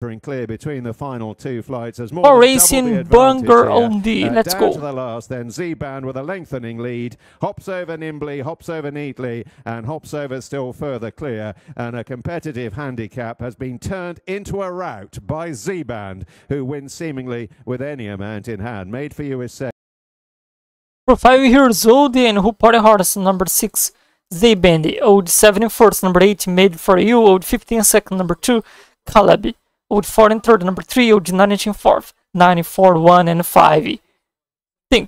and clear between the final two flights as more racing double the advantage Bunger here. on the. Uh, Let's go. to the last, then Zeeband with a lengthening lead, hops over nimbly, hops over neatly, and hops over still further clear. And a competitive handicap has been turned into a rout by Zeeband, who wins seemingly with any amount in hand. Made for you is second. For 5 years old and who party horse number 6 Zeeband old 71st number 8 made for you, old 15 second number 2 Caleb, old 14 third number 3, would old 19 fourth, 94 1 and 5. Think.